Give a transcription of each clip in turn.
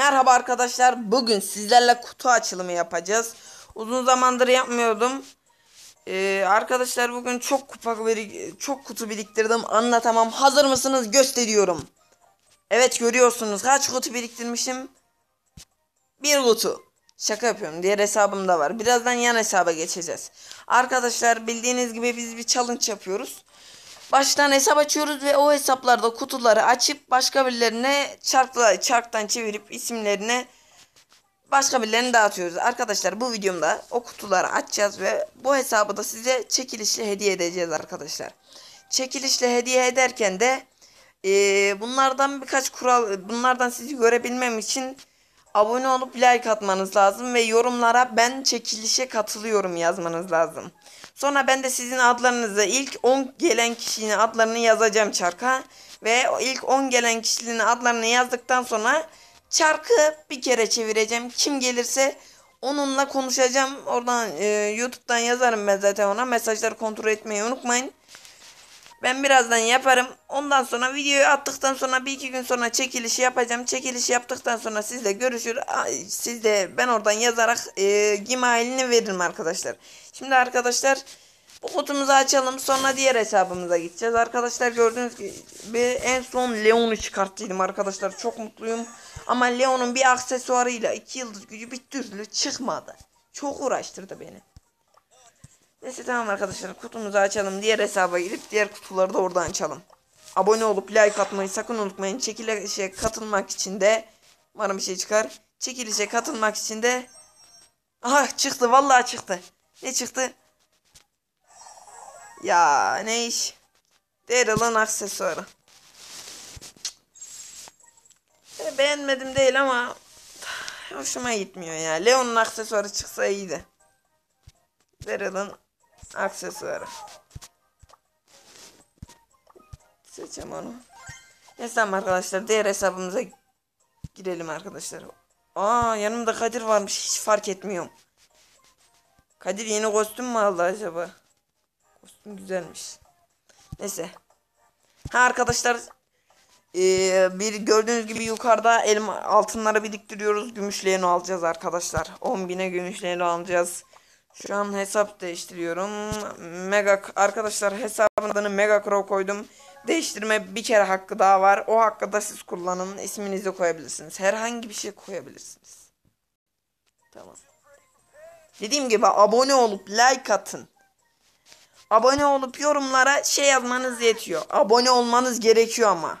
Merhaba arkadaşlar. Bugün sizlerle kutu açılımı yapacağız. Uzun zamandır yapmıyordum. Ee, arkadaşlar bugün çok kupa çok kutu biriktirdim. Anlatamam. Hazır mısınız? Gösteriyorum. Evet görüyorsunuz. Kaç kutu biriktirmişim? Bir kutu. Şaka yapıyorum. Diğer hesabım da var. Birazdan yan hesaba geçeceğiz. Arkadaşlar bildiğiniz gibi biz bir challenge yapıyoruz. Baştan hesap açıyoruz ve o hesaplarda kutuları açıp başka birilerine çarkla, çarktan çevirip isimlerine başka birilerine dağıtıyoruz. Arkadaşlar bu videomda o kutuları açacağız ve bu hesabı da size çekilişle hediye edeceğiz arkadaşlar. Çekilişle hediye ederken de e, bunlardan birkaç kural bunlardan sizi görebilmem için abone olup like atmanız lazım ve yorumlara ben çekilişe katılıyorum yazmanız lazım. Sonra ben de sizin adlarınızı ilk 10 gelen kişinin adlarını yazacağım çarka. Ve ilk 10 gelen kişinin adlarını yazdıktan sonra çarkı bir kere çevireceğim. Kim gelirse onunla konuşacağım. Oradan e, YouTube'dan yazarım ben zaten ona. Mesajları kontrol etmeyi unutmayın. Ben birazdan yaparım. Ondan sonra videoyu attıktan sonra bir iki gün sonra çekilişi yapacağım. Çekilişi yaptıktan sonra sizle görüşür. Siz de ben oradan yazarak e, Gmail'ini veririm arkadaşlar. Şimdi arkadaşlar bu kutumuzu açalım. Sonra diğer hesabımıza gideceğiz. Arkadaşlar gördüğünüz gibi en son Leon'u çıkarttıydım arkadaşlar. Çok mutluyum. Ama Leon'un bir aksesuarıyla iki yıldız gücü bir türlü çıkmadı. Çok uğraştırdı beni. Neyse tamam arkadaşlar kutumuzu açalım. Diğer hesaba gidip diğer kutuları da oradan açalım. Abone olup like atmayı sakın unutmayın. Çekilişe katılmak için de umarım bir şey çıkar. Çekilişe katılmak için de Aha çıktı vallahi çıktı. Ne çıktı? Ya ne iş? Daryl'ın aksesuarı. E, beğenmedim değil ama hoşuma gitmiyor ya. Leon'un aksesuarı çıksa iyiydi. Daryl'ın aksesuarı. Seçeceğim onu. Neyse arkadaşlar diğer hesabımıza girelim arkadaşlar. Aa yanımda Kadir varmış hiç fark etmiyorum. Kadir yeni kostüm mü aldı acaba? Kostüm güzelmiş. Neyse. Ha arkadaşlar ee, bir gördüğünüz gibi yukarıda elma altınları biriktiriyoruz. Gümüşlerini alacağız arkadaşlar. 10 bine gümüşlerini alacağız. Şu an hesap değiştiriyorum. Mega arkadaşlar hesabın adını Mega Crow koydum. Değiştirme bir kere hakkı daha var. O hakkı da siz kullanın. İsminizi koyabilirsiniz. Herhangi bir şey koyabilirsiniz. Tamam. Dediğim gibi abone olup like atın. Abone olup yorumlara şey yazmanız yetiyor. Abone olmanız gerekiyor ama.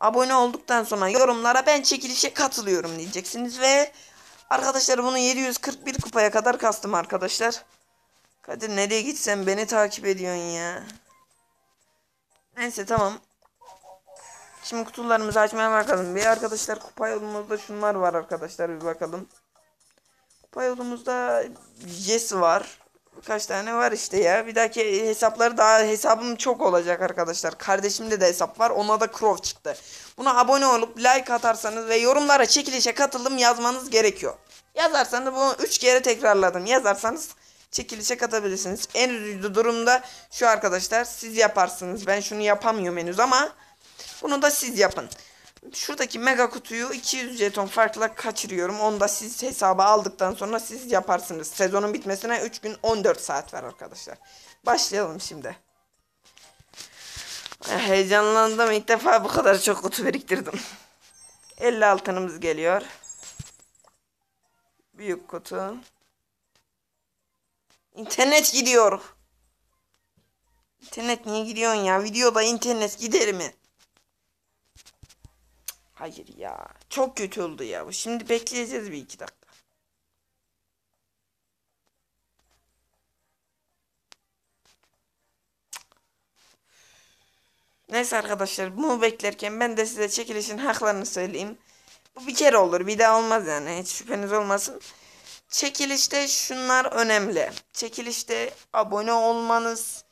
Abone olduktan sonra yorumlara ben çekilişe katılıyorum diyeceksiniz ve arkadaşlar bunu 741 kupaya kadar kastım arkadaşlar. Kadir nereye gitsen beni takip ediyorsun ya. Neyse tamam. Şimdi kutularımızı açmaya bakalım. Bir arkadaşlar kupa yolumuzda şunlar var arkadaşlar bir bakalım. Kupa yolumuzda Jess var. Birkaç tane var işte ya. Bir dahaki hesapları daha hesabım çok olacak arkadaşlar. Kardeşimde de hesap var. Ona da Crow çıktı. Buna abone olup like atarsanız ve yorumlara çekilişe katılım yazmanız gerekiyor. Yazarsanız bunu 3 kere tekrarladım. Yazarsanız çekilişe katabilirsiniz. En üzücü durumda şu arkadaşlar. Siz yaparsınız. Ben şunu yapamıyorum henüz ama bunu da siz yapın. Şuradaki mega kutuyu 200 jeton farkla kaçırıyorum. Onu da siz hesaba aldıktan sonra siz yaparsınız. Sezonun bitmesine 3 gün 14 saat var arkadaşlar. Başlayalım şimdi. Heyecanlandım. İlk defa bu kadar çok kutu biriktirdim. 50 altınımız geliyor. Büyük kutu. İnternet gidiyor. İnternet niye gidiyorsun ya? Videoda internet gider mi? Hayır ya. Çok kötü oldu ya. Şimdi bekleyeceğiz bir iki dakika. Neyse arkadaşlar bunu beklerken ben de size çekilişin haklarını söyleyeyim. Bu bir kere olur bir daha olmaz yani hiç şüpheniz olmasın. Çekilişte şunlar önemli. Çekilişte abone olmanız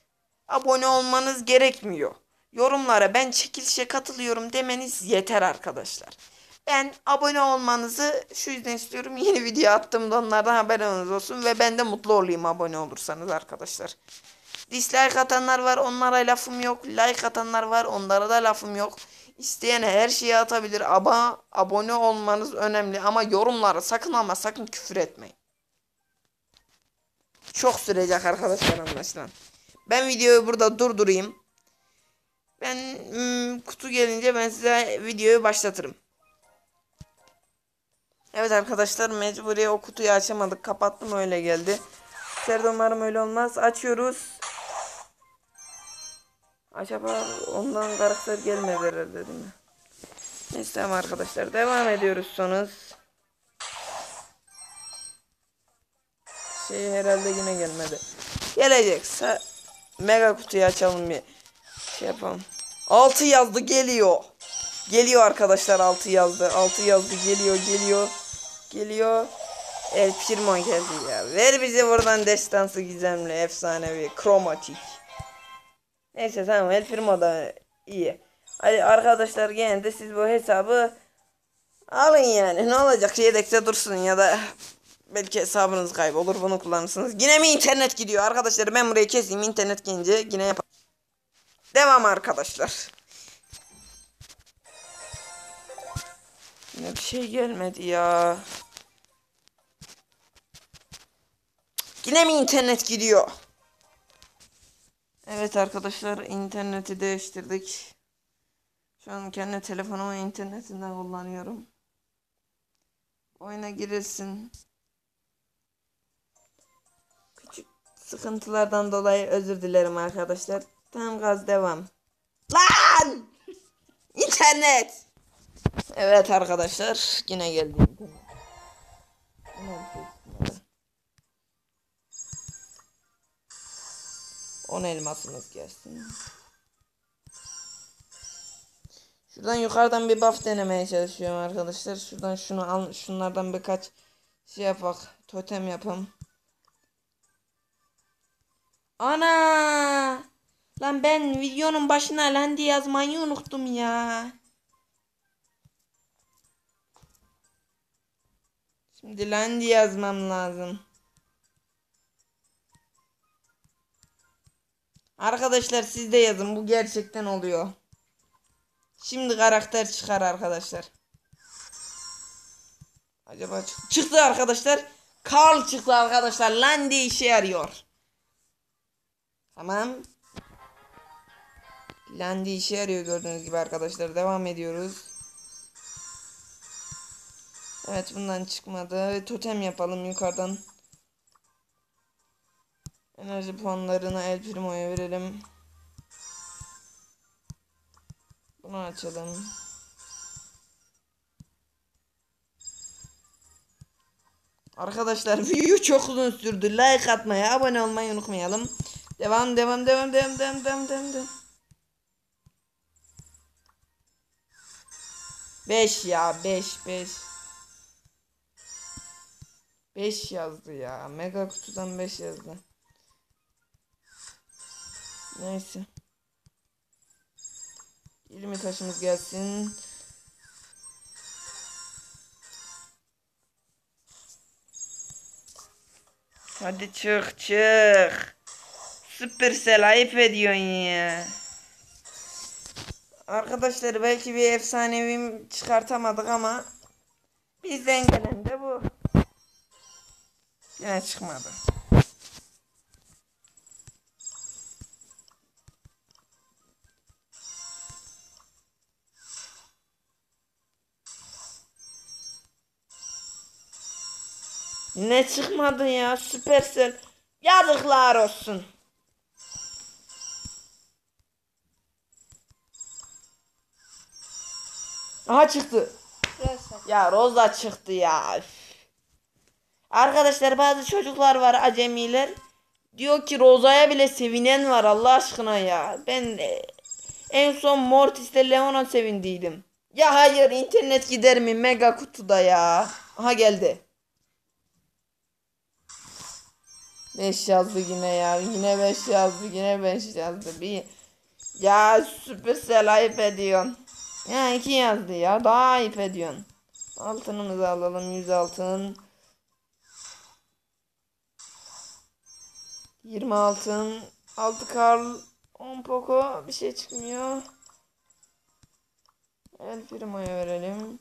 abone olmanız gerekmiyor. Yorumlara ben çekilişe katılıyorum demeniz yeter arkadaşlar. Ben abone olmanızı şu yüzden istiyorum. Yeni video attığımda onlardan haberiniz olsun ve ben de mutlu olayım abone olursanız arkadaşlar. Dislike atanlar var onlara lafım yok. Like atanlar var onlara da lafım yok. İsteyen her şeyi atabilir ama abone olmanız önemli ama yorumlara sakın ama sakın küfür etmeyin. Çok sürecek arkadaşlar anlaşılan. Ben videoyu burada durdurayım. Ben hmm, kutu gelince ben size videoyu başlatırım. Evet arkadaşlar mecburi o kutuyu açamadık. Kapattım öyle geldi. Serde umarım öyle olmaz. Açıyoruz. Acaba ondan karakter gelmedi herhalde değil mi? Neyse tamam arkadaşlar devam ediyoruz sonuz. Şey herhalde yine gelmedi. Gelecekse mega kutuyu açalım bir şey yapalım. 6 yazdı geliyor. Geliyor arkadaşlar 6 yazdı. 6 yazdı geliyor geliyor. Geliyor. El Primo geldi ya. Ver bize buradan destansı gizemli efsanevi kromatik. Neyse tamam El Primo da iyi. Hadi arkadaşlar gene de siz bu hesabı alın yani. Ne olacak yedekte dursun ya da belki hesabınız kaybolur bunu kullanırsınız. Yine mi internet gidiyor arkadaşlar ben burayı keseyim internet gelince yine yapalım. Devam arkadaşlar. Yine bir şey gelmedi ya. Yine mi internet gidiyor? Evet arkadaşlar interneti değiştirdik. Şu an kendi telefonumu internetinden kullanıyorum. Oyuna girilsin. Küçük sıkıntılardan dolayı özür dilerim arkadaşlar. Tam gaz devam. Lan! İnternet! Evet arkadaşlar yine geldi internet. Yine bir çıkmadı. 10 elmasımız gelsin. Şuradan yukarıdan bir buff denemeye çalışıyorum arkadaşlar. Şuradan şunu al, şunlardan birkaç şey yapak, totem yapalım. Ana! Lan ben videonun başına Landi yazmayı unuttum ya. Şimdi Landi yazmam lazım. Arkadaşlar siz de yazın bu gerçekten oluyor. Şimdi karakter çıkar arkadaşlar. Acaba çık çıktı arkadaşlar. Karl çıktı arkadaşlar. Landi işe yarıyor. Tamam. Landi işe yarıyor gördüğünüz gibi arkadaşlar. Devam ediyoruz. Evet bundan çıkmadı. Totem yapalım yukarıdan. Enerji puanlarını El Primo'ya verelim. Bunu açalım. Arkadaşlar video çok uzun sürdü. Like atmayı, abone olmayı unutmayalım. Devam, devam, devam, devam, devam, devam, devam. devam. 5 ya 5 5 5 yazdı ya. Mega kutudan 5 yazdı. Neyse. 20 taşımız gelsin. Hadi çık çık. Süpersel ayıp ediyorsun ya. Arkadaşlar belki bir efsanevi çıkartamadık ama bizden gelen de bu. Yine çıkmadı. Ne çıkmadı ya Süpersel. Yazıklar olsun. Aha çıktı. Ya Roza çıktı ya. Üf. Arkadaşlar bazı çocuklar var acemiler. Diyor ki Roza'ya bile sevinen var Allah aşkına ya. Ben e, en son Mortis'te Leon'a sevindiydim. Ya hayır internet gider mi mega kutuda ya. Aha geldi. 5 yazdı yine ya. Yine 5 yazdı. Yine 5 yazdı. Bir ya Supercell ayıp ediyorsun. Ya 2 yazdı ya. Daha ayıp ediyorsun. Altınımızı alalım. 100 altın. 20 altın. 6 Karl. 10 Poco. Bir şey çıkmıyor. El Primo'ya verelim.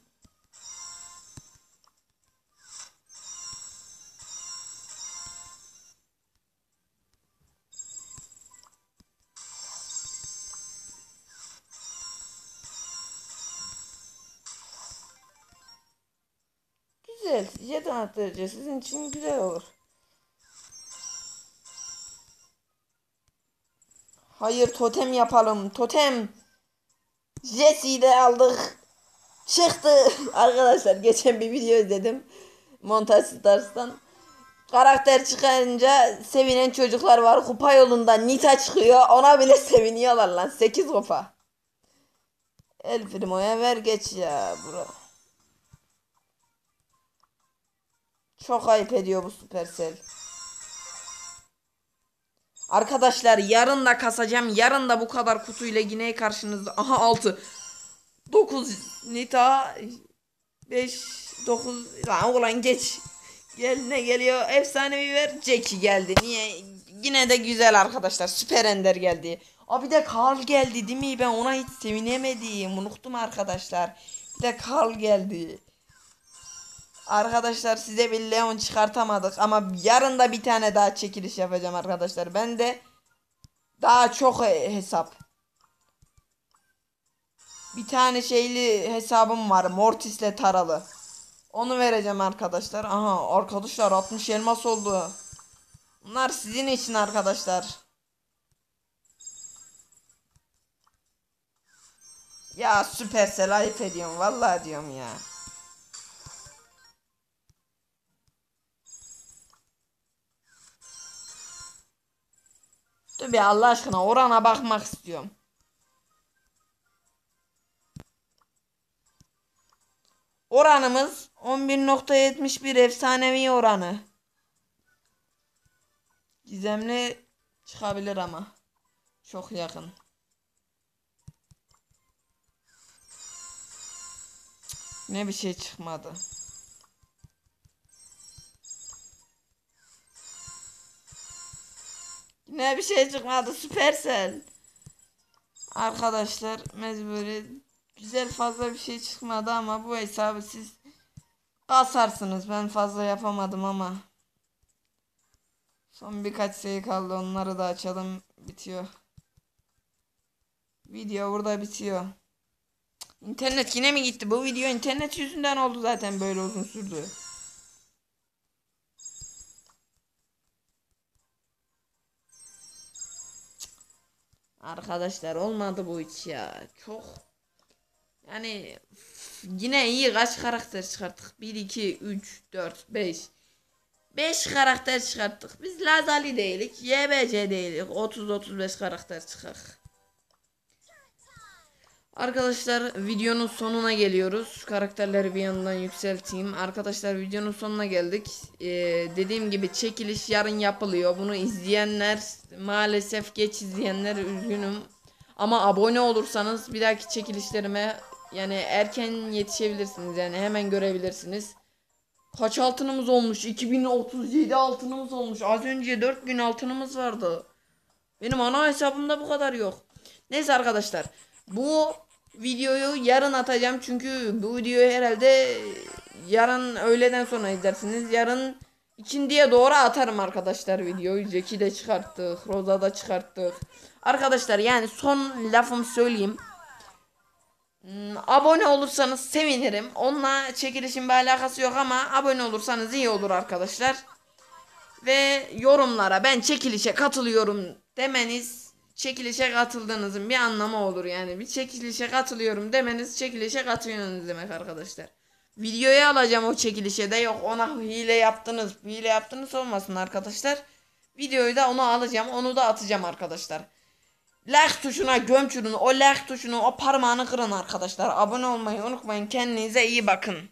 Anahtarcı sizin için güzel olur. Hayır totem yapalım. Totem. Jesse'yi de aldık. Çıktı. Arkadaşlar geçen bir video izledim. Montaj Stars'tan. Karakter çıkınca sevinen çocuklar var. Kupa yolunda Nita çıkıyor. Ona bile seviniyorlar lan. 8 kupa. El Primo'ya ver geç ya bro. Çok ayıp ediyor bu Supercell. Arkadaşlar yarın da kasacağım. Yarın da bu kadar kutuyla yine karşınızda. Aha 6. 9 Nita 5 9 lan ulan geç. Gel ne geliyor? Efsanevi ver. Jackie geldi. Niye? Yine de güzel arkadaşlar. Süper Ender geldi. Abi de Carl geldi değil mi? Ben ona hiç sevinemedim. Unuttum arkadaşlar. Bir de Carl geldi. Arkadaşlar size bir Leon çıkartamadık ama yarın da bir tane daha çekiliş yapacağım arkadaşlar. Ben de daha çok he- hesap. Bir tane şeyli hesabım var Mortis'le taralı. Onu vereceğim arkadaşlar. Aha arkadaşlar 60 elmas oldu. Bunlar sizin için arkadaşlar. Ya Supercell ayıp ediyorum vallahi diyorum ya. Dur Allah aşkına orana bakmak istiyorum. Oranımız 11.71 efsanevi oranı. Gizemli çıkabilir ama. Çok yakın. Ne bir şey çıkmadı. Ne bir şey çıkmadı Supercell. Arkadaşlar mecburi güzel fazla bir şey çıkmadı ama bu hesabı siz kasarsınız. Ben fazla yapamadım ama. Son birkaç şey kaldı onları da açalım bitiyor. Video burada bitiyor. İnternet yine mi gitti? Bu video internet yüzünden oldu zaten böyle uzun sürdü. Arkadaşlar olmadı bu hiç ya. Çok yani yine iyi kaç karakter çıkarttık? 1 2 3 4 5 5 karakter çıkarttık. Biz Lazali değilik, YBC değilik. 30 35 karakter çıkar. Arkadaşlar videonun sonuna geliyoruz. Karakterleri bir yandan yükselteyim. Arkadaşlar videonun sonuna geldik. Ee, dediğim gibi çekiliş yarın yapılıyor. Bunu izleyenler maalesef geç izleyenler üzgünüm. Ama abone olursanız bir dahaki çekilişlerime yani erken yetişebilirsiniz. Yani hemen görebilirsiniz. Kaç altınımız olmuş? 2037 altınımız olmuş. Az önce 4000 altınımız vardı. Benim ana hesabımda bu kadar yok. Neyse arkadaşlar. Bu videoyu yarın atacağım. Çünkü bu videoyu herhalde yarın öğleden sonra izlersiniz. Yarın ikindiye doğru atarım arkadaşlar videoyu. Jackie de çıkarttık. Rosa da çıkarttık. Arkadaşlar yani son lafımı söyleyeyim. Hmm, abone olursanız sevinirim. Onunla çekilişin bir alakası yok ama abone olursanız iyi olur arkadaşlar. Ve yorumlara ben çekilişe katılıyorum demeniz çekilişe katıldığınızın bir anlamı olur yani. Bir çekilişe katılıyorum demeniz çekilişe katılıyorsunuz demek arkadaşlar. Videoyu alacağım o çekilişe de yok ona hile yaptınız hile yaptınız olmasın arkadaşlar. Videoyu da onu alacağım onu da atacağım arkadaşlar. Like tuşuna gömçürün o like tuşunu o parmağını kırın arkadaşlar. Abone olmayı unutmayın kendinize iyi bakın.